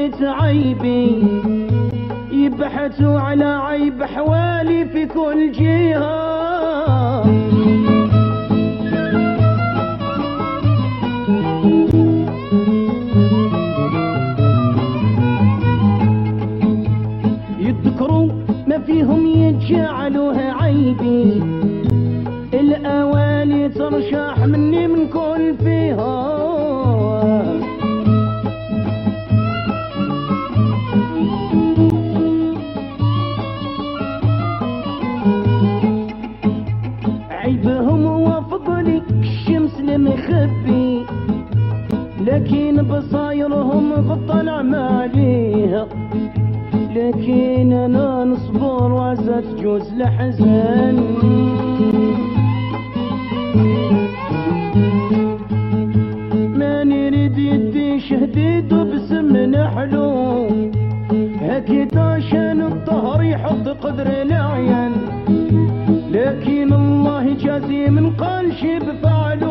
لقيت عيبي يبحثوا على عيب حوالي في كل جهة. يذكروا ما فيهم يجعلوها عيبي. الأوالي ترشح مني من كل فيها. لكن بصايرهم بطلع ماليها لكن أنا نصبر وعزة جوز لحزن. ما نريد يدي شهديد بسم حلو هكذا عشان الظهر يحط قدر العين لكن الله يجازي من قال شي بفعله.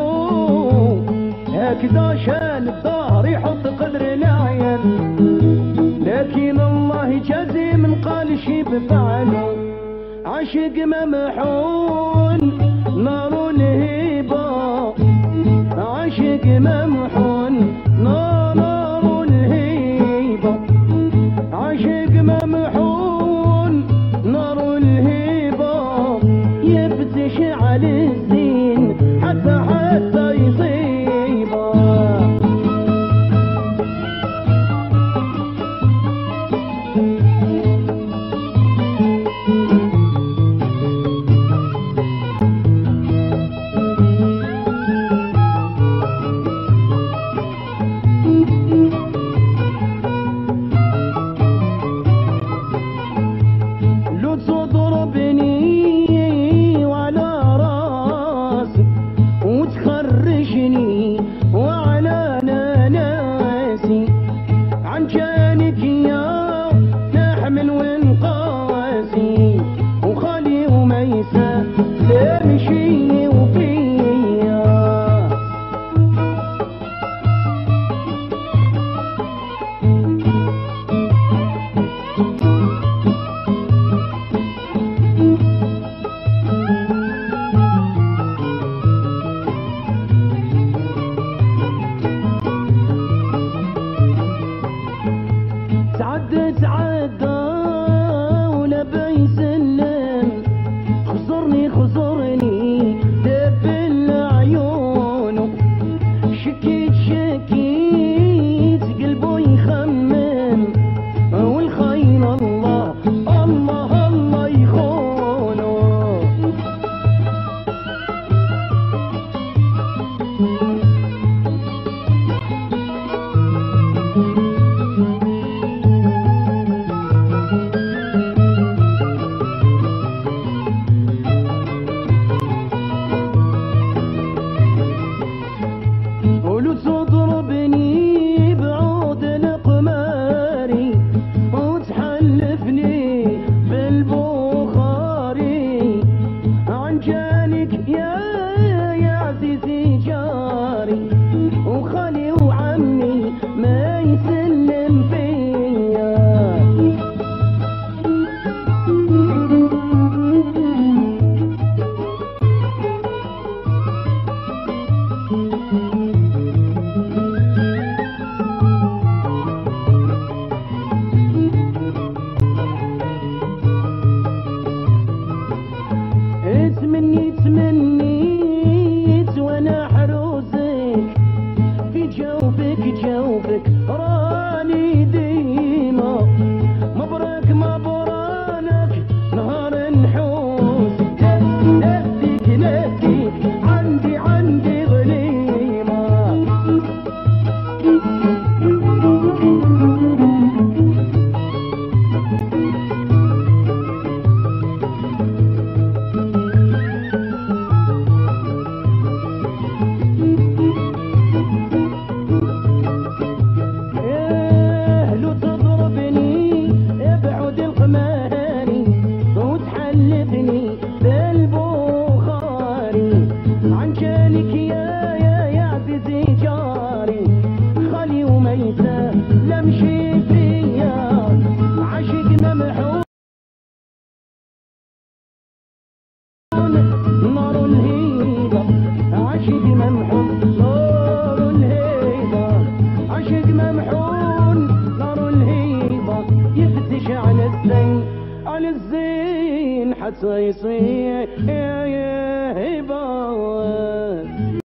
هكذا شان يحط قدر العين لكن الله يجازي من قال شي بفعله عشق ممحون نار الهيبة عشق ممحون نار الهيبة عشق ممحون نار الهيبة يفتش على الزين حتى حتى Thank you. Jesus. ولو تضربني بعود القماري وتحلفني بالبخاري. عن جانك يا viața e